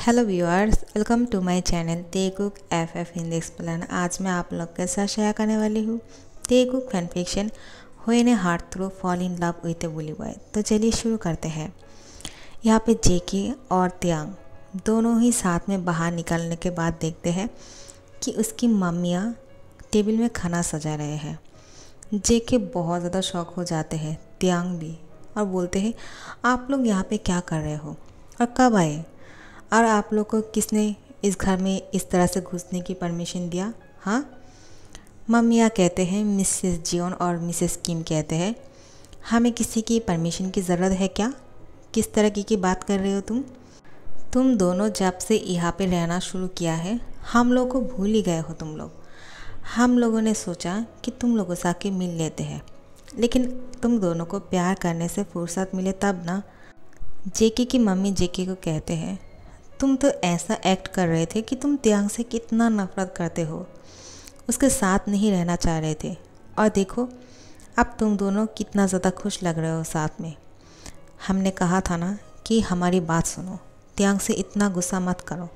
Hello viewers welcome to my channel Tae Kook F F Hindi explain आज मैं आप लोग के साथ शेयर करने वाली हूँ। ते कुक फ़ैन फिक्शन हुए heart through fall in love with a bully boy तो चलिए शुरू करते हैं। यहाँ पे जेके और त्यांग दोनों ही साथ में बाहर निकलने के बाद देखते हैं कि उसकी मम्मियाँ टेबल में खाना सजा रहे हैं। जेके बहुत ज़्यादा शौक हो जाते हैं त्यांग भी, और बोलते हैं, आप लोग यहाँ पे क्या कर रहे हो? और कब आए? और आप लोग को किसने इस घर में इस तरह से घुसने की परमिशन दिया? हाँ? मम्मियाँ कहते हैं मिसेस जियोन और मिसेस किम कहते हैं हमें किसी की परमिशन की ज़रूरत है क्या? किस तरह की, की बात कर रहे हो तुम? तुम दोनों जब से यहाँ पे रहना शुरू किया है हम लोग को भूल ही गए हो तुम लोग। हम लोगों ने सोचा कि तुम लोगों से आके मिल लेते हैं। लेकिन तुम दोनों को प्यार करने से फुर्सत मिले तब ना। जेके की मम्मी जेके को कहते हैं तुम तो ऐसा एक्ट कर रहे थे कि तुम त्यांग से कितना नफरत करते हो। उसके साथ नहीं रहना चाह रहे थे। और देखो, अब तुम दोनों कितना ज़्यादा खुश लग रहे हो साथ में। हमने कहा था ना कि हमारी बात सुनो। त्यांग से इतना गुस्सा मत करो।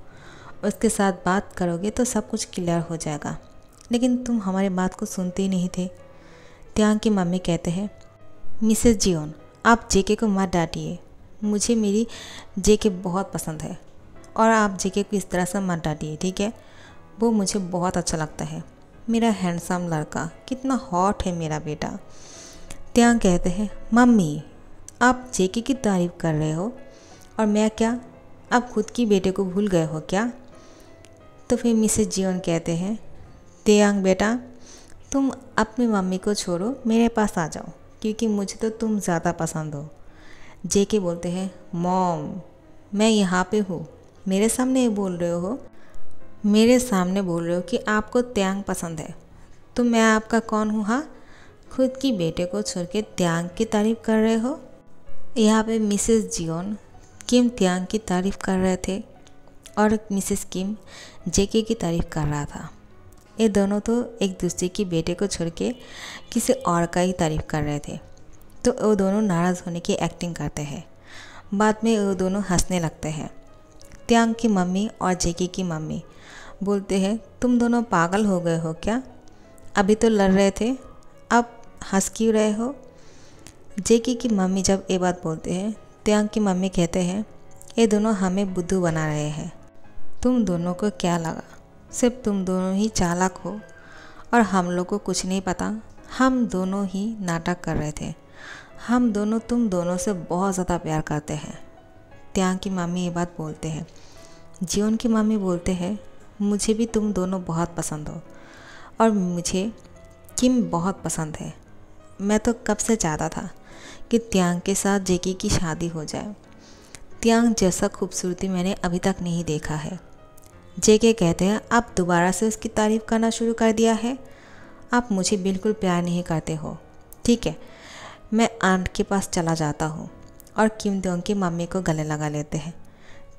उसके साथ बात करोगे तो सब कुछ क्लियर हो जाएगा। लेकिन तुम हमारी बात को सुनते ही नहीं थे। त्यांग की मम्मी कहते हैं, मिसेस जियोन, आप जेके को मत डांटिए। मुझे मेरी जेके बहुत पसंद है। और आप जेके को इस तरह से मत डांटिए, ठीक है? वो मुझे बहुत अच्छा लगता है। मेरा हैंडसम लड़का, कितना हॉट है मेरा बेटा। त्याग कहते हैं, मम्मी, आप जेके की तारीफ़ कर रहे हो? और मैं क्या, आप खुद की बेटे को भूल गए हो क्या? तो फिर मिसेज जीवन कहते हैं, त्यांग बेटा, तुम अपनी मम्मी को छोड़ो, मेरे पास आ जाओ, क्योंकि मुझे तो तुम ज़्यादा पसंद हो। जेके बोलते हैं, मॉम, मैं यहाँ पे हूँ मेरे सामने ये बोल रहे हो, मेरे सामने बोल रहे हो कि आपको त्यांग पसंद है। तो मैं आपका कौन हूँ हाँ? खुद की बेटे को छोड़ के त्यांग की तारीफ़ कर रहे हो? यहाँ पे मिसेस जियोन किम त्यांग की तारीफ़ कर रहे थे और मिसेस किम जेके की तारीफ़ कर रहा था। ये दोनों तो एक दूसरे की बेटे को छोड़ के किसी और का ही तारीफ़ कर रहे थे। तो वो दोनों नाराज़ होने की एक्टिंग करते हैं। बाद में वो दोनों हंसने लगते हैं। त्यांग की मम्मी और जेकी की मम्मी। बोलते हैं, तुम दोनों पागल हो गए हो क्या? अभी तो लड़ रहे थे, अब हंस क्यों रहे हो? जेकी की मम्मी जब ये बात बोलते हैं, त्यांग की मम्मी कहते हैं, ये दोनों हमें बुद्धू बना रहे हैं। तुम दोनों को क्या लगा? सिर्फ़ तुम दोनों ही चालाक हो, और हम लोग को कुछ नहीं पता। हम दोनों ही नाटक कर रहे थे। हम दोनों, तुम दोनों से बहुत ज़्यादा प्यार करते हैं। त्याग की मामी ये बात बोलते हैं। जीवन की मामी बोलते हैं, मुझे भी तुम दोनों बहुत पसंद हो और मुझे किम बहुत पसंद है। मैं तो कब से चाहता था कि त्यांग के साथ जेकी की शादी हो जाए। त्यांग जैसा खूबसूरती मैंने अभी तक नहीं देखा है। जेके कहते हैं, आप दोबारा से उसकी तारीफ़ करना शुरू कर दिया है। आप मुझे बिल्कुल प्यार नहीं करते हो। ठीक है, मैं आंट के पास चला जाता हूँ। और किम दोंग की मम्मी को गले लगा लेते हैं।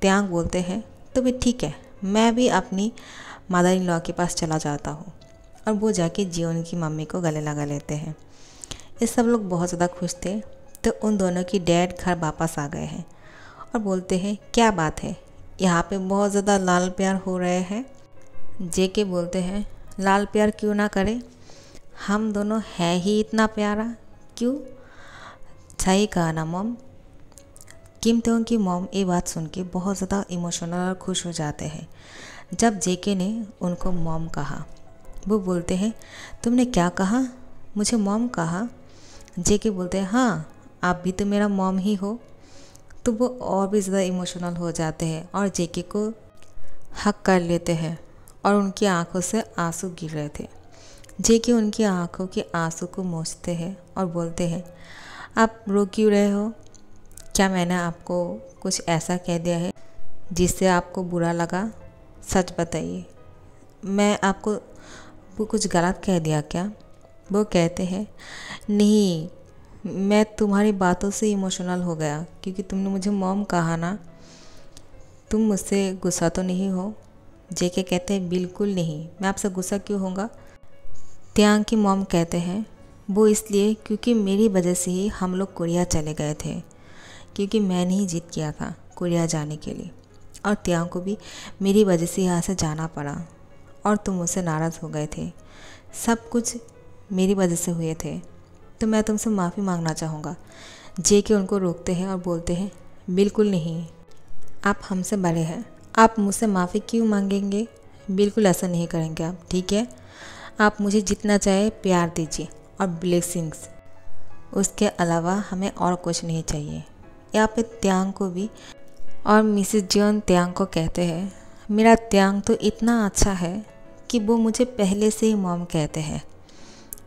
त्यांग बोलते हैं तो भी ठीक है, मैं भी अपनी मदर इन लॉ के पास चला जाता हूँ। और वो जाके जीवन की मम्मी को गले लगा लेते हैं। ये सब लोग बहुत ज़्यादा खुश थे तो उन दोनों की डैड घर वापस आ गए हैं और बोलते हैं, क्या बात है, यहाँ पे बहुत ज़्यादा लाल प्यार हो रहे हैं? जे के बोलते हैं, लाल प्यार क्यों ना करें? हम दोनों है ही इतना प्यारा, क्यों? सही कहा ना, मॉम। किम त्योंग की मॉम ये बात सुन के बहुत ज़्यादा इमोशनल और खुश हो जाते हैं। जब जेके ने उनको मॉम कहा, वो बोलते हैं, तुमने क्या कहा? मुझे मॉम कहा? जेके बोलते हैं हाँ आप भी तो मेरा मॉम ही हो। तो वो और भी ज़्यादा इमोशनल हो जाते हैं और जेके को हक कर लेते हैं और उनकी आँखों से आँसू गिर रहे थे। जेके उनकी आँखों के आँसू को मोचते हैं और बोलते हैं, आप रो क्यों रहे हो? क्या मैंने आपको कुछ ऐसा कह दिया है जिससे आपको बुरा लगा? सच बताइए। मैं आपको वो कुछ गलत कह दिया क्या? वो कहते हैं, नहीं, मैं तुम्हारी बातों से इमोशनल हो गया, क्योंकि तुमने मुझे मॉम कहा ना। तुम मुझसे गुस्सा तो नहीं हो? जे के कहते हैं, बिल्कुल नहीं। मैं आपसे गुस्सा क्यों होगा त्यांग की मॉम कहते हैं, वो इसलिए क्योंकि मेरी वजह से ही हम लोग कोरिया चले गए थे। क्योंकि मैंने ही जिद किया था कोरिया जाने के लिए। और त्याग को भी मेरी वजह से यहाँ से जाना पड़ा। और तुम मुझसे नाराज़ हो गए थे। सब कुछ मेरी वजह से हुए थे। तो मैं तुमसे माफ़ी मांगना चाहूँगा। जे के उनको रोकते हैं और बोलते हैं, बिल्कुल नहीं। आप हमसे बड़े हैं। आप मुझसे माफ़ी क्यों मांगेंगे? बिल्कुल ऐसा नहीं करेंगे आप, ठीक है? आप मुझे जितना चाहे प्यार दीजिए और ब्लेसिंग्स। उसके अलावा हमें और कुछ नहीं चाहिए। यहाँ पे त्यांग को भी और मिसिस जॉन त्यांग को कहते हैं, मेरा त्यांग तो इतना अच्छा है कि वो मुझे पहले से ही मॉम कहते हैं।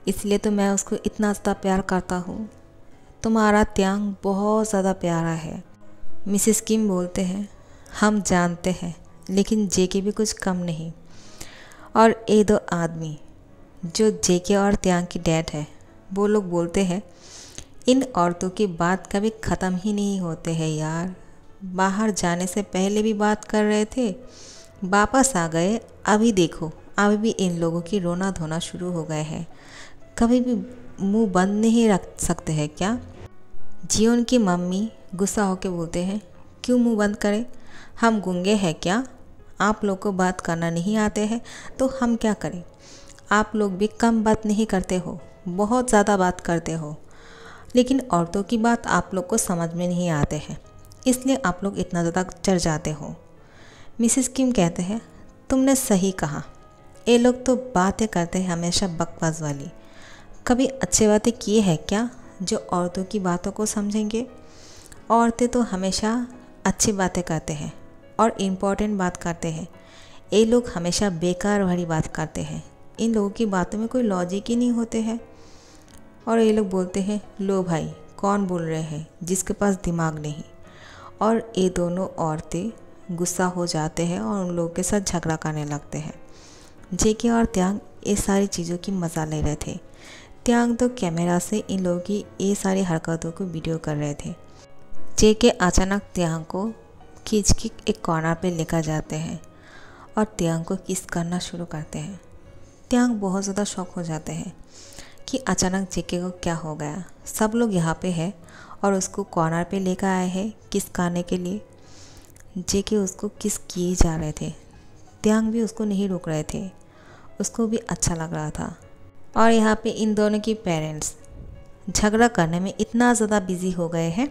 इसलिए तो मैं उसको इतना ज़्यादा प्यार करता हूँ। तुम्हारा त्यांग बहुत ज़्यादा प्यारा है। मिसिस किम बोलते हैं, हम जानते हैं, लेकिन जेके भी कुछ कम नहीं। और ये दो आदमी, जो जेके और त्यांग की डैड है, वो लोग बोलते हैं इन औरतों की बात कभी ख़त्म ही नहीं होते हैं यार। बाहर जाने से पहले भी बात कर रहे थे। वापस आ गए। अभी देखो, अभी भी इन लोगों की रोना धोना शुरू हो गए हैं। कभी भी मुँह बंद नहीं रख सकते हैं क्या? जीवन की मम्मी गुस्सा होकर बोलते हैं, क्यों मुँह बंद करें? हम गुंगे हैं क्या? आप लोग को बात करना नहीं आते हैं तो हम क्या करें? आप लोग भी कम बात नहीं करते हो, बहुत ज़्यादा बात करते हो। लेकिन औरतों की बात आप लोग को समझ में नहीं आते हैं, इसलिए आप लोग इतना ज़्यादा चढ़ जाते हो। मिसिस किम कहते हैं? तुमने सही कहा। ये लोग तो बातें करते हैं हमेशा बकवास वाली। कभी अच्छी बातें किए हैं क्या, जो औरतों की बातों को समझेंगे? औरतें तो हमेशा अच्छी बातें करते हैं और इंपॉर्टेंट बात करते हैं। ये लोग हमेशा बेकार भरी बात करते हैं। इन लोगों की बातों में कोई लॉजिक ही नहीं होते हैं। और ये लोग बोलते हैं, लो भाई, कौन बोल रहे हैं? जिसके पास दिमाग नहीं। और ये दोनों औरतें गुस्सा हो जाते हैं और उन लोगों के साथ झगड़ा करने लगते हैं। जेके और त्याग ये सारी चीज़ों की मज़ा ले रहे थे। त्यांग तो कैमरा से इन लोगों की ये सारी हरकतों को वीडियो कर रहे थे। जेके अचानक त्यांग को खींच के एक कॉर्नर पे लेकर जाते हैं और त्यांग को किस करना शुरू करते हैं। त्यांग बहुत ज़्यादा शौक हो जाते हैं। कि अचानक जेके को क्या हो गया? सब लोग यहाँ पे है और उसको कॉर्नर पे लेकर आए हैं किस करने के लिए? जेके उसको किस किए जा रहे थे? त्यांग भी उसको नहीं रोक रहे थे। उसको भी अच्छा लग रहा था। और यहाँ पे इन दोनों की पेरेंट्स झगड़ा करने में इतना ज़्यादा बिज़ी हो गए हैं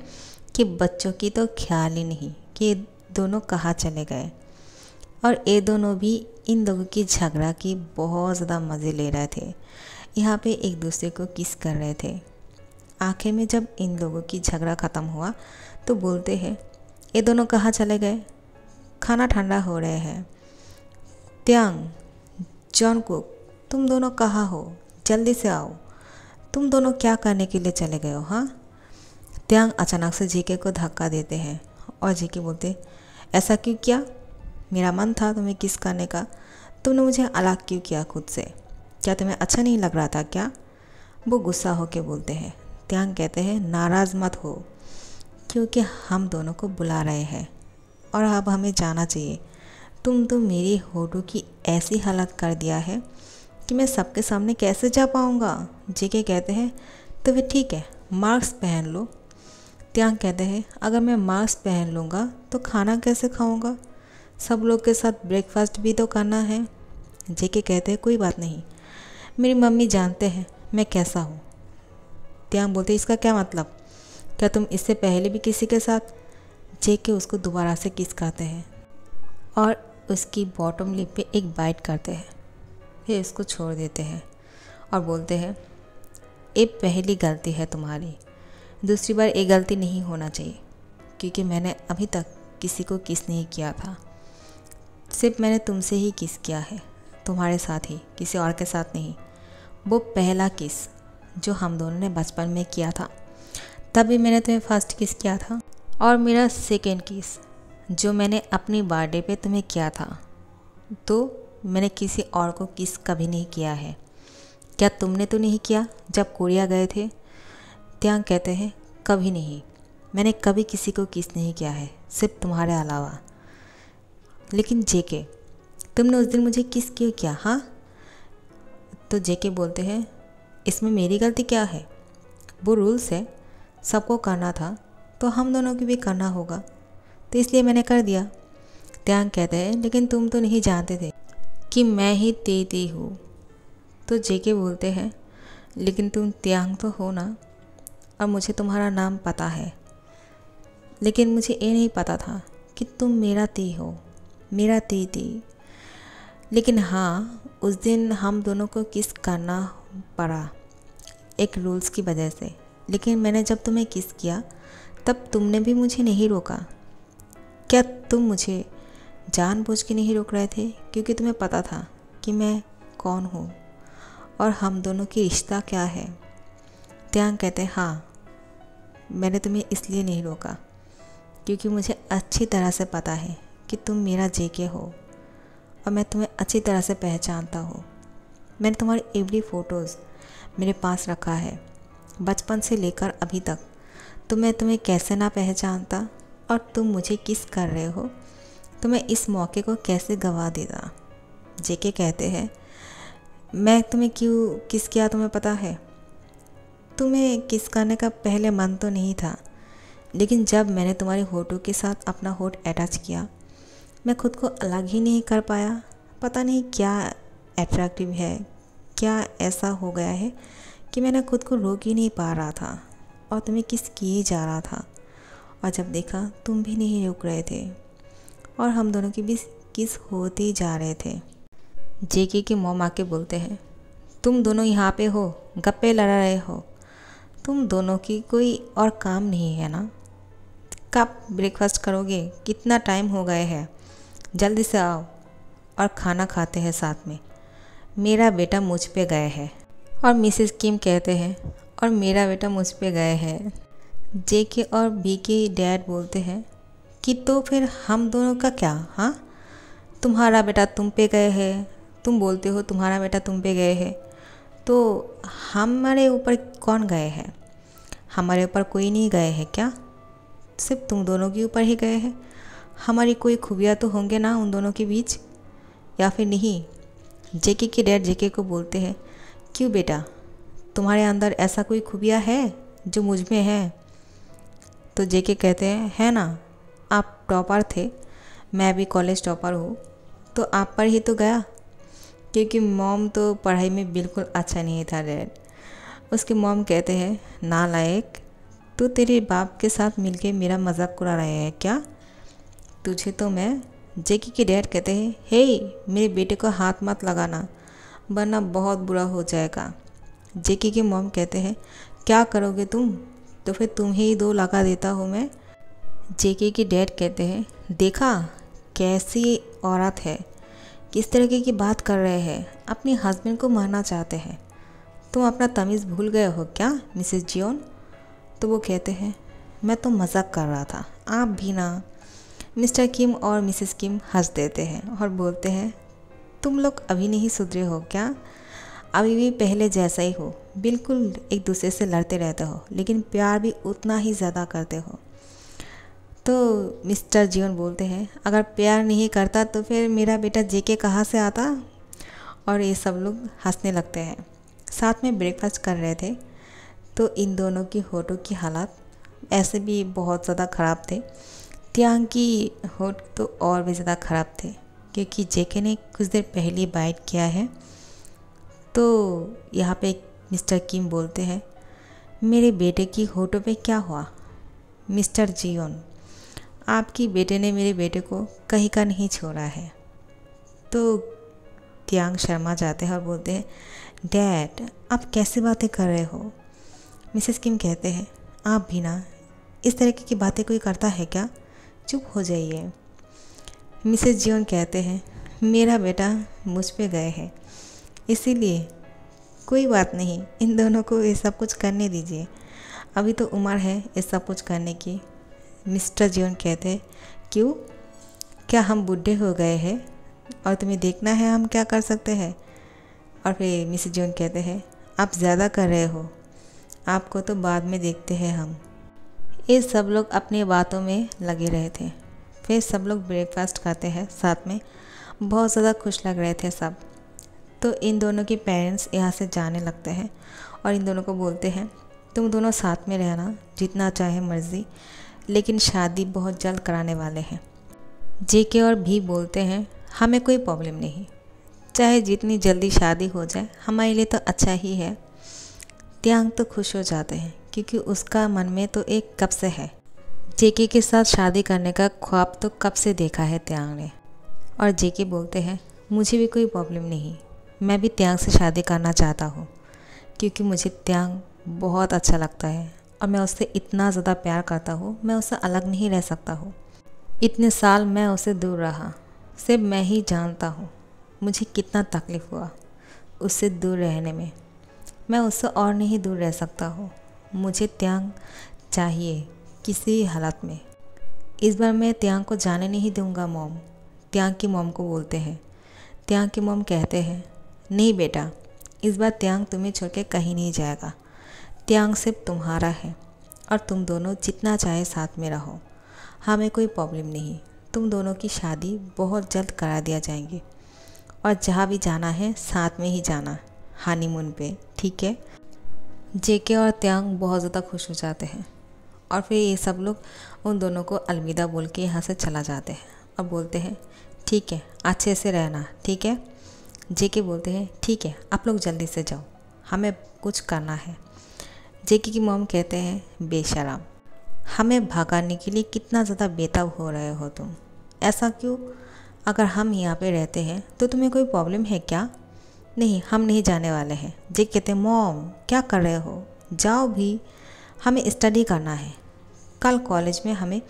कि बच्चों की तो ख्याल ही नहीं कि दोनों कहाँ चले गए। और ये दोनों भी इन लोगों की झगड़ा की बहुत ज़्यादा मज़े ले रहे थे। यहाँ पे एक दूसरे को किस कर रहे थे? आखिर में जब इन लोगों की झगड़ा ख़त्म हुआ तो बोलते हैं, ये दोनों कहाँ चले गए? खाना ठंडा हो रहे हैं। त्यांग, जॉन कुक, तुम दोनों कहाँ हो? जल्दी से आओ। तुम दोनों क्या करने के लिए चले गए हो हाँ? त्यांग अचानक से जीके को धक्का देते हैं और जीके बोलते, ऐसा क्यों किया? मेरा मन था तुम्हें किस करने का। तुमने मुझे अलग क्यों किया खुद से? क्या तुम्हें अच्छा नहीं लग रहा था क्या? वो गुस्सा होके बोलते हैं। त्यांग कहते हैं, नाराज़ मत हो, क्योंकि हम दोनों को बुला रहे हैं और अब हमें जाना चाहिए। तुम तो मेरी होटो की ऐसी हालत कर दिया है कि मैं सबके सामने कैसे जा पाऊँगा? जेके कहते हैं तो फिर ठीक है, मास्क पहन लो। त्यांग कहते हैं, अगर मैं मास्क पहन लूँगा तो खाना कैसे खाऊँगा? सब लोग के साथ ब्रेकफास्ट भी तो करना है। जेके कहते हैं, कोई बात नहीं। मेरी मम्मी जानते हैं, मैं कैसा हूँ। त्याग बोलते इसका क्या मतलब? क्या तुम इससे पहले भी किसी के साथ? जे के उसको दोबारा से किस करते हैं? और उसकी बॉटम लिप पे एक बाइट करते हैं। फिर उसको छोड़ देते हैं और बोलते हैं, ये पहली गलती है तुम्हारी, दूसरी बार ये गलती नहीं होना चाहिए, क्योंकि मैंने अभी तक किसी को किस नहीं किया था। सिर्फ़ मैंने तुमसे ही किस किया है, तुम्हारे साथ ही, किसी और के साथ नहीं वो पहला किस जो हम दोनों ने बचपन में किया था। तभी मैंने तुम्हें फ़र्स्ट किस किया था। और मेरा सेकेंड किस जो मैंने अपनी बर्थडे पे तुम्हें किया था तो मैंने किसी और को किस कभी नहीं किया है। क्या तुमने तो नहीं किया जब कोरिया गए थे? त्याग कहते हैं, कभी नहीं। मैंने कभी किसी को किस नहीं किया है, सिर्फ़ तुम्हारे अलावा। लेकिन जेके तुमने उस दिन मुझे किस क्यों किया हाँ? तो जेके बोलते हैं, इसमें मेरी गलती क्या है? वो रूल्स है, सबको करना था तो हम दोनों की भी करना होगा। तो इसलिए मैंने कर दिया। त्यांग कहते हैं, लेकिन तुम तो नहीं जानते थे कि मैं ही तेती हूँ। तो जेके बोलते हैं, लेकिन तुम त्यांग तो हो ना, और मुझे तुम्हारा नाम पता है। लेकिन मुझे ये नहीं पता था कि तुम मेरा ती हो, मेरा ती ती लेकिन हाँ उस दिन हम दोनों को किस करना पड़ा, एक रूल्स की वजह से। लेकिन मैंने जब तुम्हें किस किया, तब तुमने भी मुझे नहीं रोका। क्या तुम मुझे जानबूझ के नहीं रोक रहे थे? क्योंकि तुम्हें पता था कि मैं कौन हूँ और हम दोनों की रिश्ता क्या है। त्यांग कहते, हैं, मैंने तुम्हें इसलिए नहीं रोका क्योंकि मुझे अच्छी तरह से पता है कि तुम मेरा जेके हो। और मैं तुम्हें अच्छी तरह से पहचानता हूँ। मैंने तुम्हारी एवरी फ़ोटोज़ मेरे पास रखा है, बचपन से लेकर अभी तक। तो मैं तुम्हें कैसे ना पहचानता और तुम मुझे किस कर रहे हो? तो मैं इस मौके को कैसे गवा देता? जेके कहते हैं, मैं तुम्हें क्यों, किस किया तुम्हें पता है? तुम्हें किस करने का पहले मन तो नहीं था, लेकिन जब मैंने तुम्हारे होठों के साथ अपना होठ अटैच किया मैं खुद को अलग ही नहीं कर पाया। पता नहीं क्या अट्रैक्टिव है, क्या ऐसा हो गया है कि मैंने खुद को रोक ही नहीं पा रहा था और तुम्हें किस किए जा रहा था। और जब देखा तुम भी नहीं रुक रहे थे और हम दोनों के बीच किस होते जा रहे थे। जेके के मोम आके बोलते हैं, तुम दोनों यहाँ पे हो, गप्पे लड़ा रहे हो। तुम दोनों की कोई और काम नहीं है ना? कब ब्रेकफास्ट करोगे? कितना टाइम हो गए है? जल्दी से आओ और खाना खाते हैं साथ में। मेरा बेटा मुझ पे गए है। और मिसेस किम कहते हैं, और मेरा बेटा मुझ पे गए है। जे के और बी के डैड बोलते हैं कि तो फिर हम दोनों का क्या हाँ? तुम्हारा बेटा तुम पे गए है, तुम बोलते हो तुम्हारा बेटा तुम पे गए है। तो हमारे ऊपर कौन गए हैं? हमारे ऊपर कोई नहीं गए हैं क्या? सिर्फ़ तुम दोनों के ऊपर ही गए हैं। हमारी कोई खूबियाँ तो होंगे ना उन दोनों के बीच? या फिर नहीं? जेके के डैड जेके को बोलते हैं, क्यों बेटा? तुम्हारे अंदर ऐसा कोई खूबिया है जो मुझमें है? तो जेके कहते हैं, है ना, आप टॉपर थे, मैं भी कॉलेज टॉपर हूँ तो आप पर ही तो गया, क्योंकि मॉम तो पढ़ाई में बिल्कुल अच्छा नहीं था डैड। उसके मॉम कहते हैं, ना लायक तो तेरे बाप के साथ मिलके मेरा मज़ाक उड़ा रहे हैं क्या? तुझे तो मैं जेकी के डैड कहते हैं हे मेरे बेटे को हाथ मत लगाना, वरना बहुत बुरा हो जाएगा। जेकी के मॉम कहते हैं, क्या करोगे तुम? तो फिर तुम ही दो लगा देता हूँ मैं। जेके के डैड कहते हैं, देखा, कैसी औरत है, किस तरीके की बात कर रहे हैं, अपने हस्बैंड को मारना चाहते हैं। तुम अपना तमीज़ भूल गए हो क्या, मिसेस जियोन? तो वो कहते हैं, मैं तो मज़ाक कर रहा था, आप भी ना मिस्टर किम और मिसेस किम हंस देते हैं और बोलते हैं, तुम लोग अभी नहीं सुधरे हो क्या? अभी भी पहले जैसा ही हो। बिल्कुल एक दूसरे से लड़ते रहते हो, लेकिन प्यार भी उतना ही ज़्यादा करते हो। तो मिस्टर जीवन बोलते हैं, अगर प्यार नहीं करता तो फिर मेरा बेटा जेके कहाँ से आता? और ये सब लोग हंसने लगते हैं। साथ में ब्रेकफास्ट कर रहे थे तो इन दोनों की होटों की हालात ऐसे भी बहुत ज़्यादा ख़राब थे त्यांग की होठ तो और भी ज़्यादा ख़राब थे, क्योंकि जेके ने कुछ देर पहले बाइट किया है। तो यहाँ पे मिस्टर किम बोलते हैं, मेरे बेटे की होठों पे क्या हुआ? मिस्टर जियोन, आपकी बेटे ने मेरे बेटे को कहीं का नहीं छोड़ा है। तो त्यांग शर्मा जाते हैं और बोलते हैं, डैड, आप कैसे बातें कर रहे हो? मिसेस किम कहते हैं, आप भी ना, इस तरीके की बातें कोई करता है क्या? चुप हो जाइए। मिसेज जीवन कहते हैं, मेरा बेटा मुझ पे गए हैं। इसीलिए कोई बात नहीं, इन दोनों को ये सब कुछ करने दीजिए। अभी तो उम्र है ये सब कुछ करने की। मिस्टर जीवन कहते हैं, क्यों? क्या हम बूढ़े हो गए हैं और तुम्हें देखना है हम क्या कर सकते हैं? और फिर मिसेज जीवन कहते हैं, आप ज़्यादा कर रहे हो, आपको तो बाद में देखते हैं हम। ये सब लोग अपनी बातों में लगे रहे थे। फिर सब लोग ब्रेकफास्ट खाते हैं साथ में। बहुत ज़्यादा खुश लग रहे थे सब। तो इन दोनों के पेरेंट्स यहाँ से जाने लगते हैं और इन दोनों को बोलते हैं, तुम दोनों साथ में रहना, जितना चाहे मर्ज़ी, लेकिन शादी बहुत जल्द कराने वाले हैं। जे के और भी बोलते हैं, हमें कोई प्रॉब्लम नहीं। चाहे जितनी जल्दी शादी हो जाए, हमारे लिए तो अच्छा ही है। त्यांग तो खुश हो जाते हैं। क्योंकि उसका मन में तो एक कब से है। जेके के साथ शादी करने का ख्वाब तो कब से देखा है त्यांग ने। और जेके बोलते हैं, मुझे भी कोई प्रॉब्लम नहीं। मैं भी त्यांग से शादी करना चाहता हूँ। क्योंकि मुझे त्यांग बहुत अच्छा लगता है। और मैं उससे इतना ज़्यादा प्यार करता हूँ, मैं उससे अलग नहीं रह सकता हूँ। इतने साल मैं उसे दूर रहा। सिर्फ़ मैं ही जानता हूँ, मुझे कितना तकलीफ़ हुआ उससे दूर रहने में। मैं उससे और नहीं दूर रह सकता हूँ। मुझे त्यांग चाहिए किसी हालत में। इस बार मैं त्यांग को जाने नहीं दूँगा, मोम। त्यांग की मोम को बोलते हैं। त्यांग की मोम कहते हैं, नहीं बेटा, इस बार त्यांग तुम्हें छोड़ के कहीं नहीं जाएगा। त्यांग सिर्फ़ तुम्हारा है और तुम दोनों जितना चाहे साथ में रहो। हमें कोई प्रॉब्लम नहीं। तुम दोनों की शादी बहुत जल्द करा दिया जाएँगे। और जहाँ भी जाना है, साथ में ही जाना। हानीमून पे, ठीक है? जेके और त्यांग बहुत ज़्यादा खुश हो जाते हैं। और फिर ये सब लोग उन दोनों को अलविदा बोल के यहाँ से चला जाते हैं। और बोलते हैं, ठीक है, अच्छे से रहना, ठीक है? जेके बोलते हैं, ठीक है, आप लोग जल्दी से जाओ, हमें कुछ करना है। जेके की मोम कहते हैं, बेशराम, हमें भगाने के लिए कितना ज़्यादा बेताब हो रहे हो तुम। ऐसा क्यों? अगर हम यहाँ पे रहते हैं तो तुम्हें कोई प्रॉब्लम है क्या? नहीं, हम नहीं जाने वाले हैं। जे कहते, मोम, क्या कर रहे हो? जाओ भी, हमें स्टडी करना है। कल कॉलेज में हमें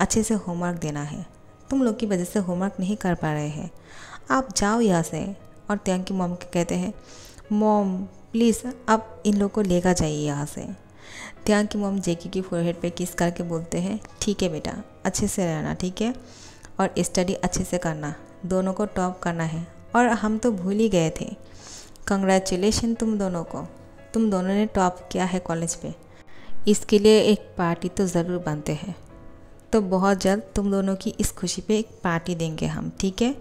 अच्छे से होमवर्क देना है। तुम लोग की वजह से होमवर्क नहीं कर पा रहे हैं। आप जाओ यहाँ से। और त्यांग की मोम कहते हैं, मोम प्लीज़ आप इन लोग को लेकर जाइए यहाँ से। त्यांग की मोम जेकी की फोरहेड पे किस करके बोलते हैं, ठीक है बेटा, अच्छे से रहना, ठीक है? और स्टडी अच्छे से करना। दोनों को टॉप करना है। और हम तो भूल ही गए थे। कंग्रेचुलेशन तुम दोनों को। तुम दोनों ने टॉप किया है कॉलेज पे। इसके लिए एक पार्टी तो ज़रूर बनते हैं। तो बहुत जल्द तुम दोनों की इस खुशी पे एक पार्टी देंगे हम, ठीक है?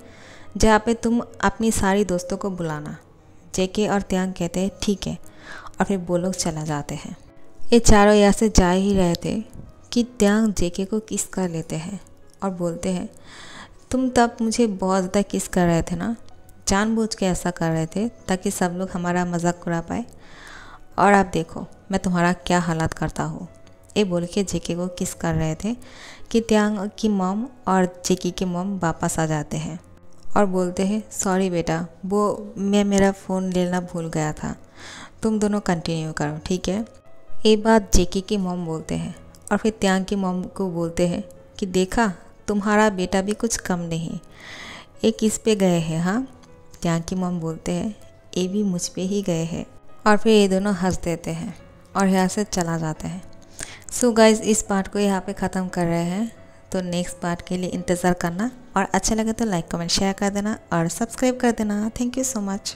जहाँ पे तुम अपनी सारी दोस्तों को बुलाना। जेके और त्यांग कहते हैं, ठीक है। और फिर वो लोग चला जाते हैं। ये चारों यहाँ से जा ही रहे थे कि त्यांग जेके को किस कर लेते हैं। और बोलते हैं, तुम तब मुझे बहुत ज़्यादा किस कर रहे थे ना? जानबूझ के ऐसा कर रहे थे ताकि सब लोग हमारा मज़ाक उड़ा पाए। और आप देखो, मैं तुम्हारा क्या हालात करता हूँ। ये बोल के जेके को किस कर रहे थे कि त्यांग की मॉम और जेकी की मॉम वापस आ जाते हैं। और बोलते हैं, सॉरी बेटा, वो मैं मेरा फ़ोन लेना भूल गया था। तुम दोनों कंटिन्यू करो, ठीक है? ये बात जेकी की मॉम बोलते हैं। और फिर त्यांग की मॉम को बोलते हैं कि, देखा, तुम्हारा बेटा भी कुछ कम नहीं। एक किस पे गए हैं हाँ? त्याग की मम बोलते हैं ये भी मुझ पर ही गए हैं। और फिर ये दोनों हंस देते हैं और यहाँ से चला जाते हैं। सो so गाइज़ इस पार्ट को यहाँ पे ख़त्म कर रहे हैं। तो नेक्स्ट पार्ट के लिए इंतज़ार करना और अच्छा लगे तो लाइक कमेंट शेयर कर देना और सब्सक्राइब कर देना। Thank you so much